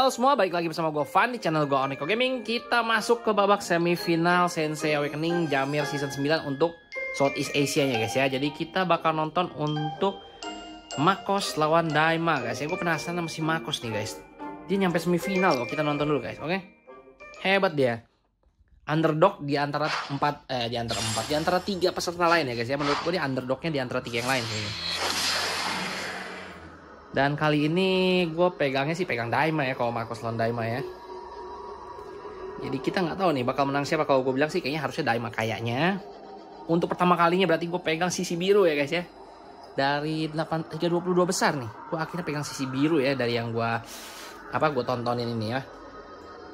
Halo semua, balik lagi bersama gue Van di channel gue Oneko Gaming. Kita masuk ke babak semifinal Sensei Awakening Jamir Season 9 untuk Southeast Asia ya guys ya. Jadi kita bakal nonton untuk Makos lawan Daima guys ya. Gue penasaran sama si Makos nih guys. Dia nyampe semifinal loh, kita nonton dulu guys, oke? Hebat dia. Underdog di antara empat eh di antara empat di antara tiga peserta lain ya guys ya. Menurut gue dia underdognya di antara tiga yang lain kayaknya. Dan kali ini gue pegangnya sih pegang Daima ya kalau Marcos lawan Daima ya. Jadi kita nggak tahu nih bakal menang siapa kalau gue bilang sih kayaknya harusnya Daima kayaknya. Untuk pertama kalinya berarti gue pegang sisi biru ya guys ya. Dari 8 322 besar nih. Gue akhirnya pegang sisi biru ya dari yang gue apa gue tontonin ini ya.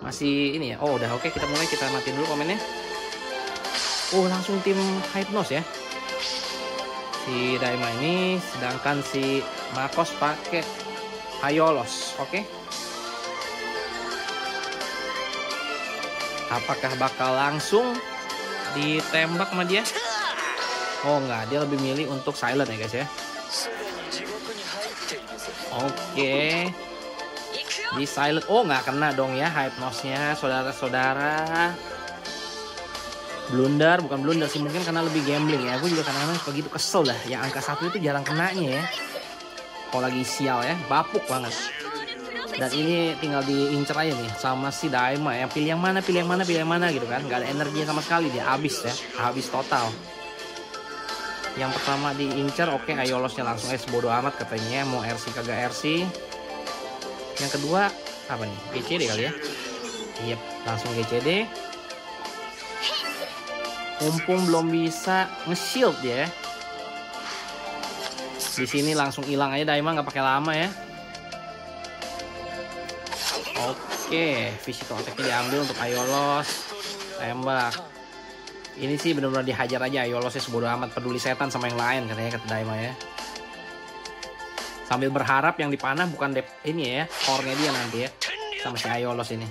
Masih ini ya. Oh udah oke kita mulai kita matiin dulu komennya. Oh langsung tim Hypnos ya si Daima ini sedangkan si Makos pakai Ayolos oke? Okay? apakah bakal langsung ditembak sama dia? Oh enggak dia lebih milih untuk silent ya guys ya? Oke. Okay. di silent. Oh nggak kena dong ya hypnosnya saudara-saudara. Blunder bukan blunder sih. Mungkin karena lebih gambling ya. Gue juga kadang-kadang begitu kesel dah. Yang angka satu itu jarang kenanya ya kalau lagi sial ya bapuk banget. Dan ini tinggal diincer aja nih sama si Daima ya. Pilih yang mana pilih yang mana pilih yang mana gitu kan. Nggak ada energinya sama sekali dia habis ya habis total. Yang pertama diincer oke okay, Ayolosnya langsung. Es bodo amat katanya mau RC kagak RC yang kedua apa nih? GCD kali ya? Yep, langsung GCD mumpung belum bisa nge-shield ya di sini langsung hilang aja Daima nggak pakai lama ya. Oke physical attack diambil untuk Ayolos. Tembak. Ini sih benar-benar dihajar aja Ayolosnya sebodoh amat. Peduli setan sama yang lain katanya kata Daima ya. Sambil berharap yang dipanah bukan dep ini ya core-nya dia nanti ya. Sama si Ayolos ini.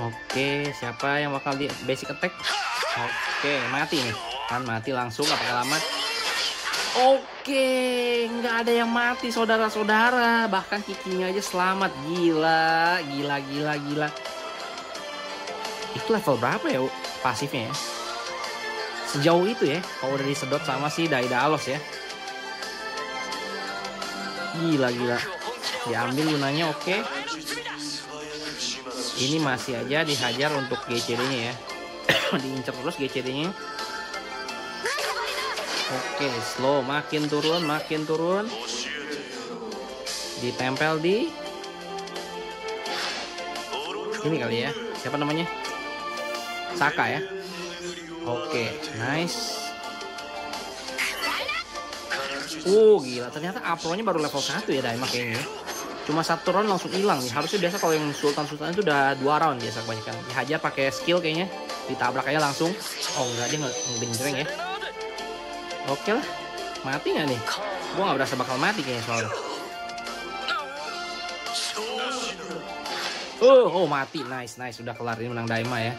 Oke, siapa yang bakal di basic attack? Oke, mati nih. Kan mati langsung apa lama? Oke, nggak ada yang mati saudara-saudara. Bahkan kikinya aja selamat. Gila, gila, gila, gila. Itu level berapa ya pasifnya ya? Sejauh itu ya, kalau udah disedot sama si Daidalos ya. Gila, gila. Diambil Yunanya oke. Ini masih aja dihajar untuk GCD-nya ya diincar terus GCD-nya oke slow. Makin turun makin turun. Ditempel di ini kali ya. Siapa namanya? Saka ya. Oke nice. Uh gila. Ternyata Apro-nya baru level 1 ya Daima kayaknya cuma satu round langsung hilang nih. Harusnya biasa kalau yang sultan sultan itu udah dua round biasa kebanyakan. Dihajar pakai skill kayaknya ditabrak aja langsung. Oh enggak dia ngebenjreng ya. Oke lah. Mati nggak nih? Gua nggak berasa bakal mati kayaknya soalnya oh oh mati. Nice nice. Udah kelar. Ini menang Daima ya.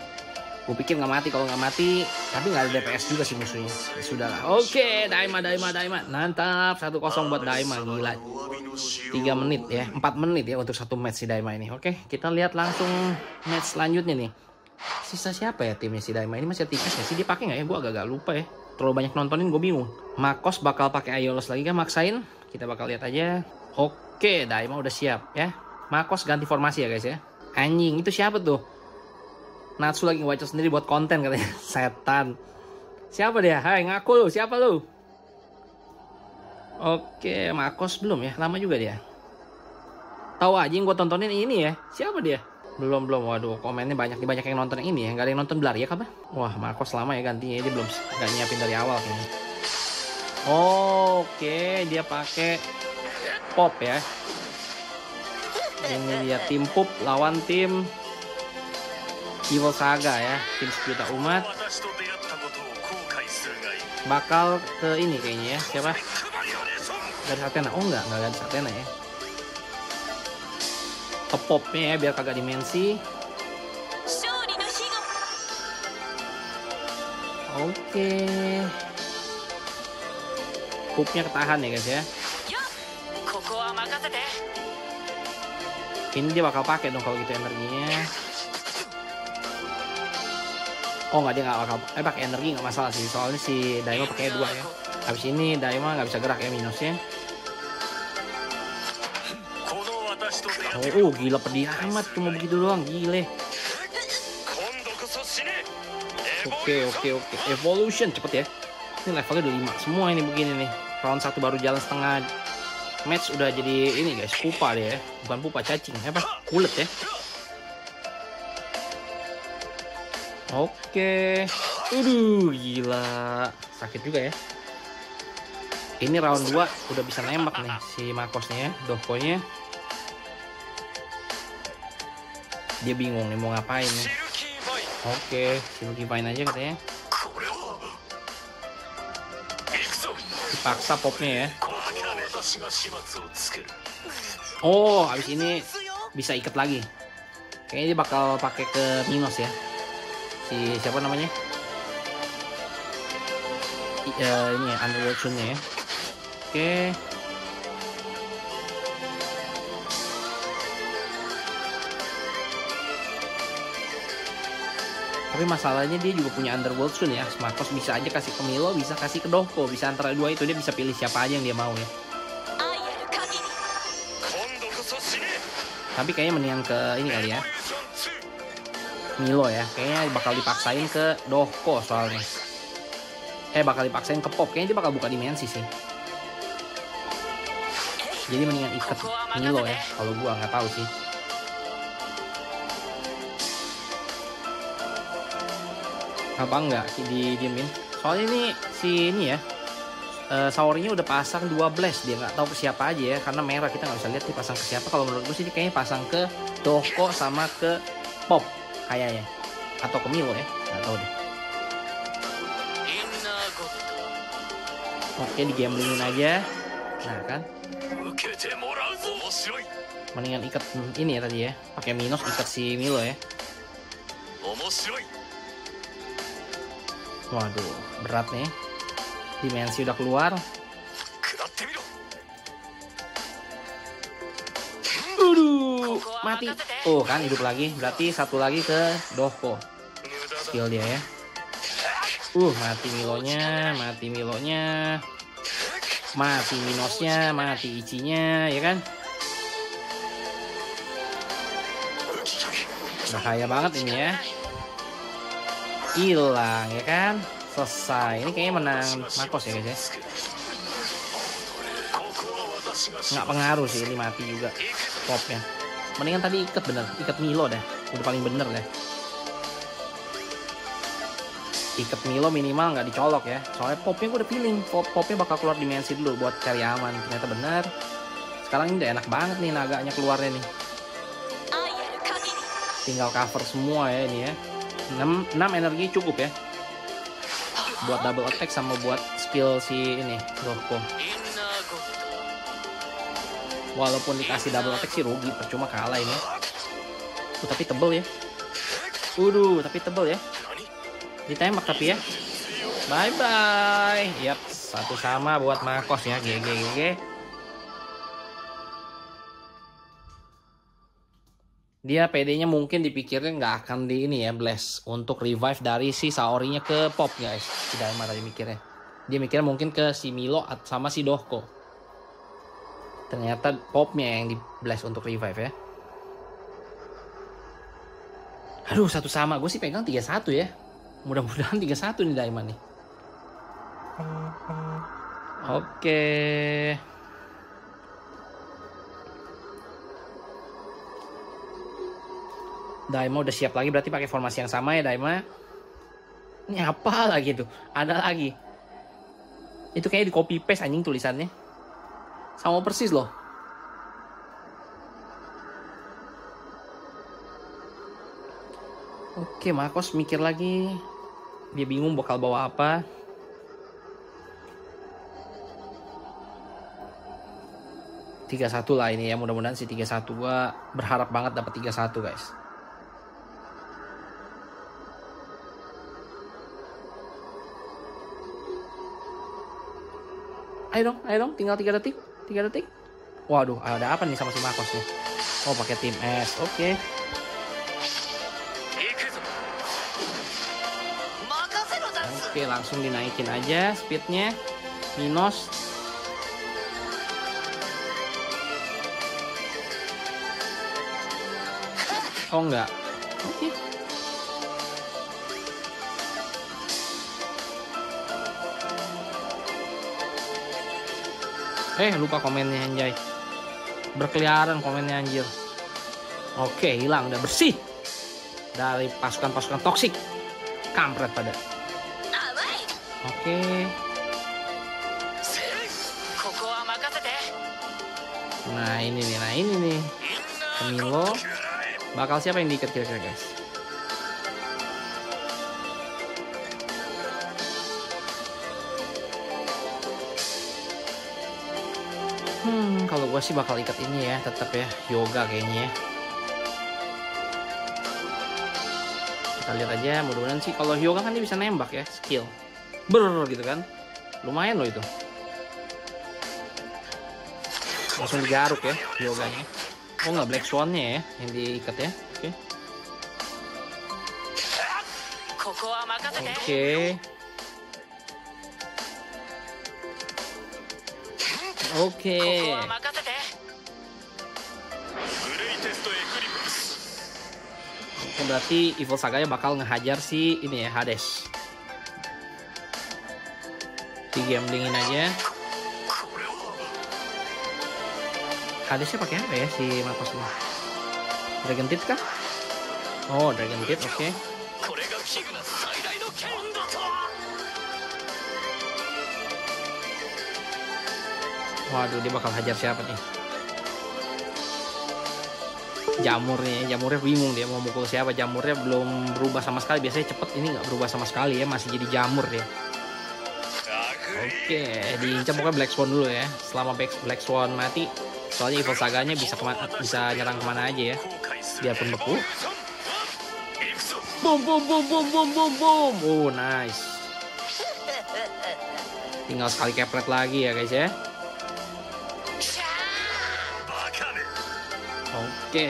Gue pikir nggak mati. Kalau nggak mati tapi nggak ada DPS juga sih musuhnya. Ya, sudah lah. Oke okay, Daima Daima Daima. Mantap. satu kosong buat Daima. Gila. Tiga menit ya. Empat menit ya untuk satu match si Daima ini. Oke kita lihat langsung match selanjutnya nih sisa siapa ya timnya si Daima ini masih tikas ya sih dia pakai nggak ya gue agak-agak lupa ya terlalu banyak nontonin gue bingung Makos bakal pakai Ayolos lagi kan maksain kita bakal lihat aja oke Daima udah siap ya Makos ganti formasi ya guys ya anjing itu siapa tuh Natsu lagi ngebaca sendiri buat konten katanya. Setan. Siapa dia? Hai, ngaku lu. Siapa lu? Oke, Makos belum ya? Lama juga dia. Tahu aja yang gue tontonin ini ya. Siapa dia? Belum, belum. Waduh, komennya banyak nih. Banyak yang nonton ini ya. Gak ada yang nonton Belar ya kabar? Wah, Marcos lama ya gantinya. Dia belum gak nyiapin dari awal kayaknya. Oke, dia pakai pop ya. Ini dia tim pop lawan tim Evil Saga ya tim sejuta umat bakal ke ini kayaknya ya siapa dari Satena oh enggak enggak dari Satena ya ke popnya ya biar kagak dimensi. Oke. Pupnya ketahan ya guys ya. Ini dia bakal pakai dong kalau gitu energinya. Oh nggak dia nggak bakal eh pakai energi nggak masalah sih. Soalnya si Daima pakai dua ya. Habis ini Daima nggak bisa gerak ya minusnya oh, gila pedih amat. Cuma begitu doang gile. Oke oke oke. Evolution cepet ya. Ini levelnya udah 5 semua ini begini nih. Round satu baru jalan setengah. Match udah jadi ini guys. Pupa dia ya. Bukan pupa cacing. Apa? Kulit ya. Oke. Aduh gila. Sakit juga ya. Ini round 2 udah bisa nembak nih si Makosnya ya. Dokonya dia bingung nih mau ngapain nih oke Shiruki Vine aja katanya dipaksa popnya ya Oh, habis ini bisa ikat lagi. Kayaknya dia bakal pakai ke Minos ya. Si siapa namanya? I, uh, ini ya, Underworld Sun-nya ya. Oke. Tapi masalahnya dia juga punya Underworld Sun ya. Smartos bisa aja kasih ke Milo, bisa kasih ke Doko. Bisa antara dua itu dia bisa pilih siapa aja yang dia mau ya. Tapi kayaknya mendingan ke ini kali ya. Milo ya. Kayaknya bakal dipaksain ke Doko soalnya. Eh bakal dipaksain ke Pop. Kayaknya dia bakal buka dimensi sih. Jadi mendingan ikat Milo ya. Kalau gua nggak tahu sih. Apa enggak? Di diemin? Soalnya ini si ini ya. Uh, Saorinya udah pasang dua blast dia nggak tahu ke siapa aja ya karena merah kita nggak bisa lihat nih pasang ke siapa. Kalau menurut gue sih kayaknya pasang ke Doko sama ke Pop kayaknya. Atau ke Milo ya nggak tahu deh. Oke di gamblingin aja. Nah kan? Mendingan ikat ini ya tadi ya pakai minus ikat si Milo ya waduh berat nih dimensi udah keluar Aduh, mati. Oh kan hidup lagi. Berarti satu lagi ke Doko. Skill dia ya. Uh, mati Milonya, mati Milonya. Mati Minosnya, mati Ichinya, ya kan? Bahaya banget ini ya. Hilang ya kan? Selesai. Ini kayaknya menang Makos ya guys ya. Nggak pengaruh sih ini mati juga popnya. Mendingan tadi ikat bener, ikat Milo deh. Udah paling bener deh. Ikat Milo minimal nggak dicolok ya. Soalnya popnya gue udah feeling, pop popnya bakal keluar dimensi dulu buat cari aman. Ternyata bener. Sekarang ini udah enak banget nih naganya keluarnya nih. Tinggal cover semua ya ini ya. 6, 6 energi cukup ya. Buat double attack sama buat skill si ini Doko walaupun dikasih double attack sih rugi percuma kalah ini. Uh, tapi tebel ya. Waduh, tapi tebel ya. Ditembak tapi ya. Bye bye yap satu sama buat Makos ya. GG GG dia PD-nya mungkin dipikirnya nggak akan di ini ya bless. Untuk revive dari si Saorinya ke Pop guys. Tidak emang tadi mikirnya. Dia mikirnya mungkin ke si Milo sama si Dohko. Ternyata Popnya yang di bless untuk revive ya. Aduh satu sama. Gue sih pegang 31 ya. Mudah-mudahan 31 nih Daima nih. Oke. okay. Daima udah siap lagi berarti pakai formasi yang sama ya Daima. Ini apa lagi tuh? Ada lagi. Itu kayak di copy paste anjing tulisannya. Sama persis loh. Oke, Marcos mikir lagi. Dia bingung bakal bawa apa. tiga satu lah ini ya mudah-mudahan si tiga satu gua berharap banget dapat tiga satu guys Ayo dong, ayo dong, tinggal 3 detik. 3 detik. Waduh, ada apa nih sama si Marcos nih? Oh, pakai tim S. Oke. Okay. Oke, langsung dinaikin aja speednya. Minus. Oh enggak. Oke. Okay. Eh, lupa komennya anjay. Berkeliaran komennya anjir. Oke, hilang udah bersih. Dari pasukan-pasukan toksik. Kampret pada. Oke. Nah, ini nih. Nah, ini nih. Camilo. Bakal siapa yang diikat kira-kira, guys? Gue sih bakal ikat ini ya, tetap ya, yoga kayaknya ya. Kita lihat aja, mudah-mudahan sih kalau yoga kan dia bisa nembak ya, skill. Ber gitu kan. Lumayan loh itu. Langsung digaruk ya, yoganya. Oh nggak black swan-nya ya, yang diikat ya. Oke. Okay. Oke. Okay. Oke. Okay. Berarti Evil Saga bakal ngehajar si ini ya Hades. Di gamblingin aja. Hadesnya pakai apa ya si Marcos ini? Dragon Teeth kah? Oh, Dragon Teeth, oke. Okay. Waduh, dia bakal hajar siapa nih? Jamur nih, jamurnya bingung dia mau mukul siapa. Jamurnya belum berubah sama sekali. Biasanya cepet ini nggak berubah sama sekali ya, masih jadi jamur dia. Oke, diincar pokoknya Black Swan dulu ya. Selama Black Swan mati, soalnya Evil Saganya bisa bisa nyerang ke mana aja ya. Biarpun beku. Boom, boom, boom, boom, boom, boom, boom. Oh, nice. Tinggal sekali kepret lagi ya guys ya. Oke.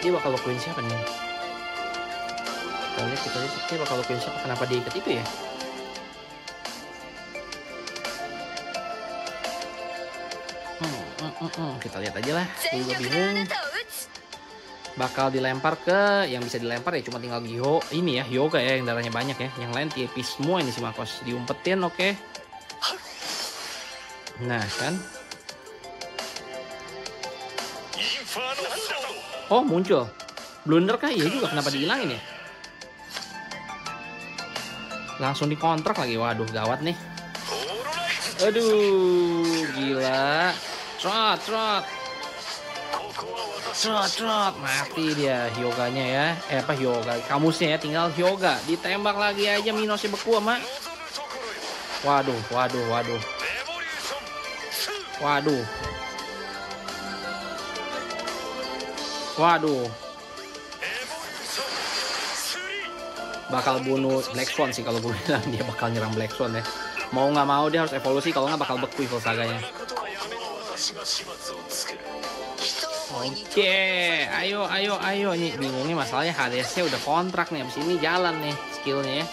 Dia bakal lakuin siapa nih? Kita lihat, kita lihat dia bakal lakuin siapa? Kenapa dia ikut itu ya? Hmm, hmm, hmm, hmm. Kita lihat aja lah. Gue bingung bakal dilempar ke yang bisa dilempar ya cuma tinggal Giho ini ya Yoga ya yang darahnya banyak ya. Yang lain tipis semua ini si Makos diumpetin oke. Okay. nah kan? Oh muncul. Blunder kah? Iya juga kenapa dihilangin ya? Langsung dikontrak lagi. Waduh gawat nih. Aduh gila. Trot trot Trot, trot, mati dia Hyoganya ya. Eh apa Hyoga? Kamusnya ya tinggal Hyoga. Ditembak lagi aja Minosnya beku sama. Waduh, waduh, waduh. Waduh. Waduh. Bakal bunuh Black Swan sih kalau gue bilang dia bakal nyerang Black Swan ya. Mau nggak mau dia harus evolusi kalau nggak bakal beku Evil Saganya. Oke, ayo, ayo, ayo. Nih bingungnya masalahnya Hadesnya udah kontrak nih. Abis ini jalan nih skillnya ya.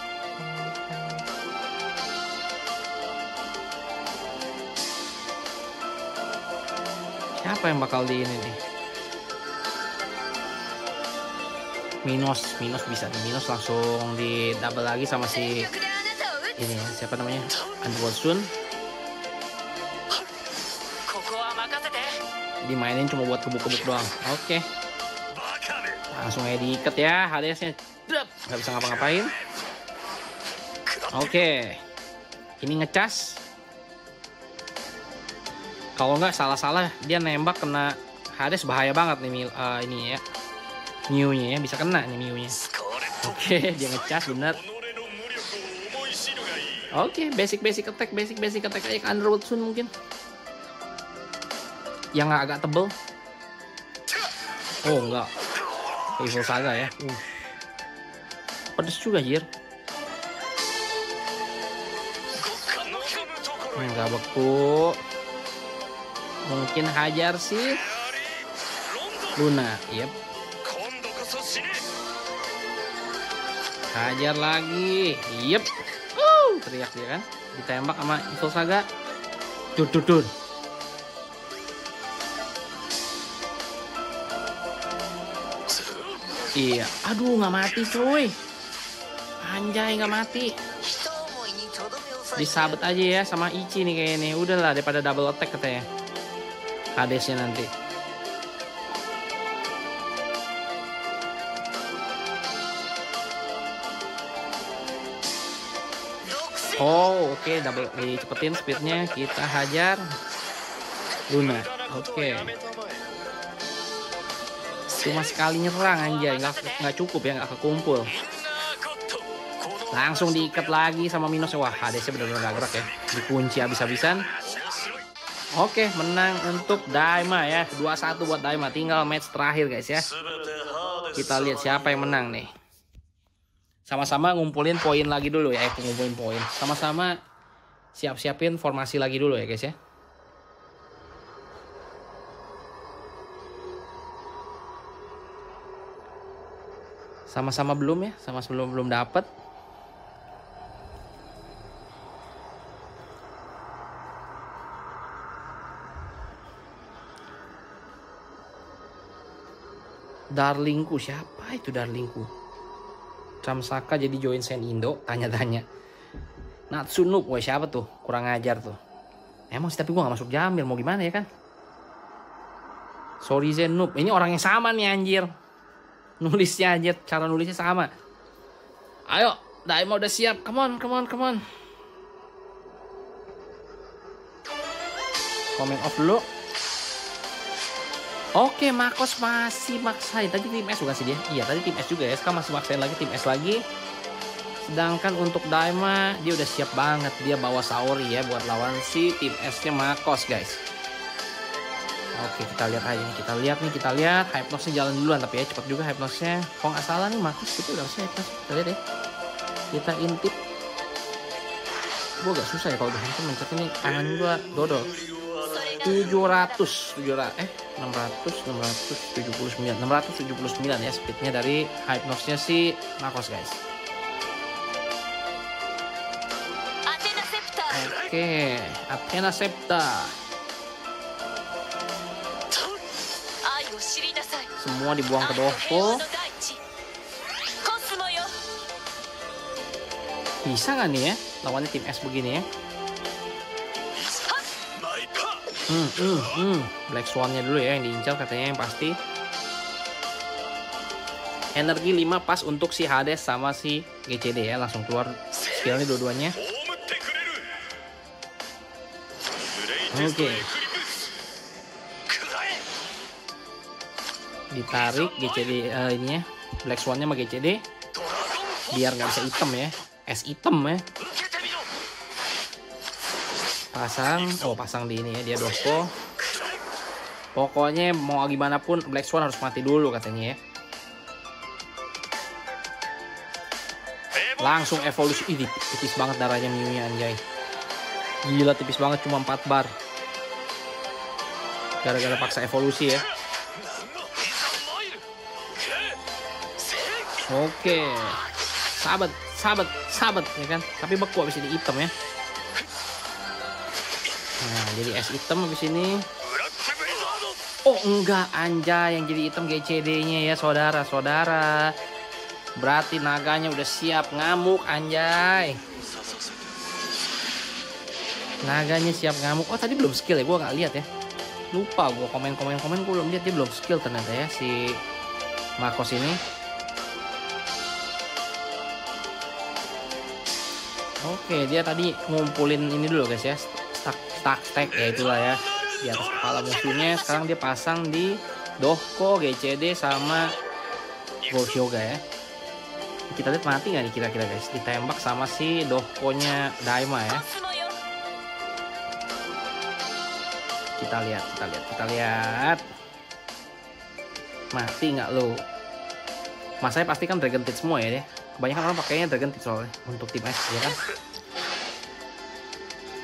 Siapa yang bakal di ini nih? Minus, minus bisa nih. Minus langsung di double lagi sama si ini ya. Siapa namanya? Underworld dimainin cuma buat kebuk-kebuk doang. Oke. Okay. Langsung aja diikat ya Hadesnya. Nggak bisa ngapa-ngapain. Oke. Okay. Ini ngecas. Kalau nggak salah-salah dia nembak kena Hades bahaya banget nih uh, ini ya. Miu-nya ya bisa kena nih Miu-nya. Oke, okay, dia ngecas bener. Oke, okay, basic basic attack, basic basic attack kayak Underwood Sun mungkin yang agak tebel oh enggak Evil Saga ya. Uh. Pedes juga jir. Enggak beku. Mungkin hajar sih. Luna, yep. Hajar lagi, yep. Uh, teriak dia kan. Ditembak sama Evil Saga. Dun, Iya, aduh nggak mati cuy. Anjay nggak mati. Disabet aja ya sama Ichi nih kayaknya. Udahlah daripada double attack katanya. Hadesnya nanti. Oh oke okay. double dicepetin speednya kita hajar Luna oke okay. Cuma sekali nyerang anjay. Nggak nggak cukup ya nggak kekumpul. Langsung diikat lagi sama Minos. Wah Hadesnya benar-benar gak gerak ya. Dikunci habis-habisan. Oke menang untuk Daima ya. 2-1 buat Daima. Tinggal match terakhir guys ya. Kita lihat siapa yang menang nih. Sama-sama ngumpulin poin lagi dulu ya, eh ngumpulin poin. Sama-sama siap-siapin formasi lagi dulu ya guys ya. Sama-sama belum ya, sama sebelum belum dapat. Darlingku siapa itu Darlingku? Samsaka jadi join Sen Indo? Tanya-tanya. Natsunuk wah siapa tuh? Kurang ajar tuh. Emang sih tapi gue gak masuk jamir mau gimana ya kan? Sorry Zenub ini orang yang sama nih anjir nulisnya aja cara nulisnya sama ayo Daima udah siap come on come on come on comment off dulu Oke, Marcos masih maksain. Tadi tim S bukan sih dia? Iya, tadi tim S juga ya. Sekarang masih maksain lagi tim S lagi. Sedangkan untuk Daima, dia udah siap banget. Dia bawa Saori ya buat lawan si tim S-nya Marcos, guys. Oke, kita lihat aja nih. Kita lihat nih, kita lihat. Hypnosnya jalan duluan, tapi ya cepet juga Hypnosnya. Kalau nggak salah nih, Marcos itu udah Hypnos. Kita lihat ya. Kita intip. Gue agak susah ya kalau udah handphone mencet ini. Tangan gue dodol. 700 700 eh 600 679 679 ya speednya dari Hypnosnya si Marcos guys oke okay. Athena Septa semua dibuang ke Dohko bisa nggak nih ya lawannya tim S begini ya Hmm, hmm, hmm. Black Swan-nya dulu ya yang diincar katanya yang pasti. Energi 5 pas untuk si Hades sama si GCD ya. Langsung keluar skillnya dua-duanya. Oke. Okay. Ditarik GCD uh, eh, ininya. Black Swan-nya sama GCD. Biar nggak bisa hitam ya. Es hitam ya pasang oh pasang di ini ya dia dospo pokoknya mau gimana pun Black Swan harus mati dulu katanya ya langsung evolusi ini tipis banget darahnya Miu nya anjay gila tipis banget cuma 4 bar gara-gara paksa evolusi ya oke sahabat sahabat sahabat ya kan tapi beku abis ini hitam ya Nah, jadi es hitam habis ini. Oh, enggak anjay yang jadi hitam GCD-nya ya, saudara-saudara. Berarti naganya udah siap ngamuk anjay. Naganya siap ngamuk. Oh, tadi belum skill ya, gua nggak lihat ya. Lupa gua komen-komen-komen gua belum lihat dia belum skill ternyata ya si Marcos ini. Oke, dia tadi ngumpulin ini dulu guys ya. Tak stack ya itulah ya. Di atas kepala musuhnya. Sekarang dia pasang di Dohko, GCD sama Ghost Yoga ya. Kita lihat mati nggak nih kira-kira guys? Ditembak sama si Dohkonya Daima ya. Kita lihat kita lihat kita lihat. Mati nggak lo Mas saya pasti kan Dragon Teeth semua ya deh. Kebanyakan orang pakainya Dragon Teeth soalnya untuk tim S ya kan.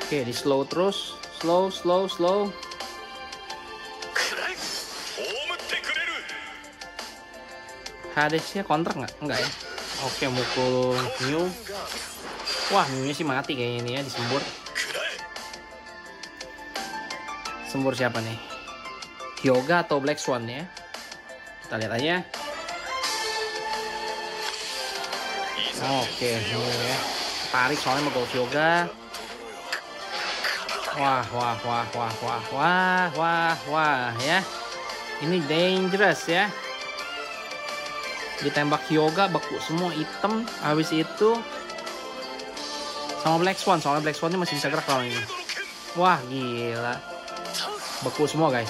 Oke, di slow terus. Slow, slow, slow. Hadesnya counter nggak? Enggak ya? Oke, mukul Mew. Wah, Mew-nya sih mati kayaknya ini ya, disembur. Sembur siapa nih? Hyuga atau Black Swan ya? Kita lihat aja. Oke, Mew ya. Tarik soalnya mau Hyuga. Wah, wah, wah, wah, wah, wah, wah, wah, ya. Ini dangerous ya. Ditembak Hyuga beku semua hitam. Habis itu sama Black Swan soalnya Black Swan ini masih bisa gerak kalau ini. Wah gila. Beku semua guys.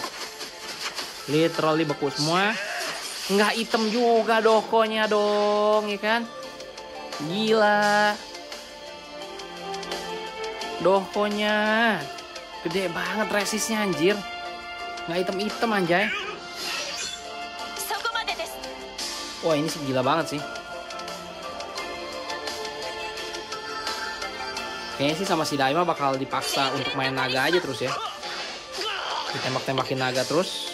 Literally beku semua. Nggak hitam juga dokonya dong ya kan gila dokonya gede banget resistnya anjir nggak hitam-hitam anjay Wah ini sih gila banget sih. Kayaknya sih sama si Daima bakal dipaksa untuk main naga aja terus ya. Ditembak-tembakin naga terus.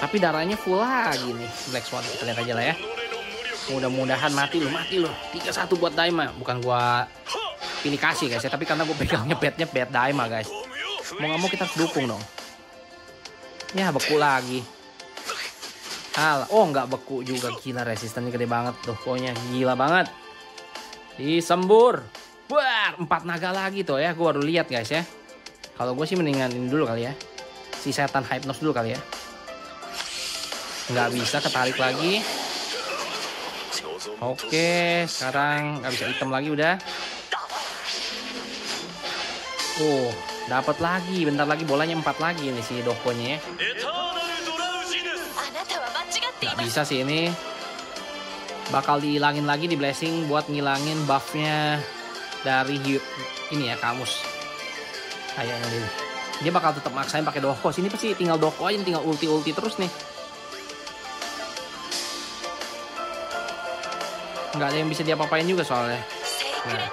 Tapi darahnya full lagi nih Black Swan. Kita lihat aja lah ya. Mudah-mudahan mati loh, mati loh. 3-1 buat Daima. Bukan gua pilih kasih guys ya, tapi karena gue pegangnya bednya bed Daima guys. Mau nggak mau kita harus dukung dong. Ya beku lagi. Al, oh nggak beku juga gila resistennya gede banget tuh pokoknya gila banget. Disembur. Wah, empat naga lagi tuh ya. Gue baru lihat guys ya. Kalau gue sih mendingan ini dulu kali ya. Si setan hypnos dulu kali ya. Nggak bisa ketarik lagi. Oke, sekarang nggak bisa hitam lagi udah. Oh, dapat lagi. Bentar lagi bolanya empat lagi nih si Dokonya ya. Nggak bisa sih ini. Bakal dihilangin lagi di blessing buat ngilangin buffnya dari ini ya kamus. Kayaknya dia. Dia bakal tetap maksain pakai Doko. Sini pasti tinggal Doko aja, tinggal ulti-ulti terus nih. Nggak ada yang bisa dia papain juga soalnya. Nah.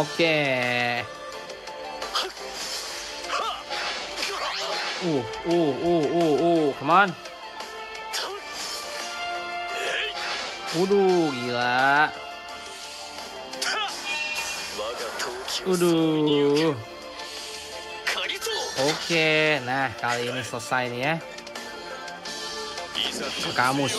Oke. Uh, uh, uh, uh, uh, come on. Waduh, gila. Waduh. Oke, nah kali ini selesai nih ya. Kamus.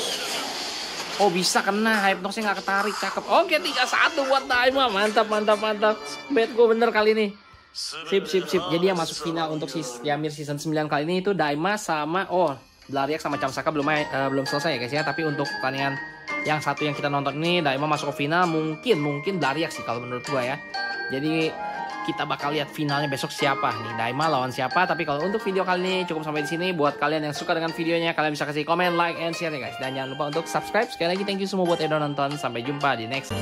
Oh bisa kena hypnosnya nggak ketarik cakep. Oke tiga satu buat Daima mantap mantap mantap. Bet gue bener kali ini. Sip sip sip. Jadi yang masuk final untuk si Yamir season 9 kali ini itu Daima sama oh Blariak sama Camsaka belum uh, belum selesai ya guys ya. Tapi untuk pertandingan yang satu yang kita nonton ini Daima masuk ke final mungkin mungkin Blariak sih kalau menurut gue ya. Jadi kita bakal lihat finalnya besok siapa nih. Daima lawan siapa? Tapi kalau untuk video kali ini cukup sampai di sini. Buat kalian yang suka dengan videonya kalian bisa kasih komen like and share ya guys. Dan jangan lupa untuk subscribe. Sekali lagi thank you semua buat yang udah nonton. Sampai jumpa di next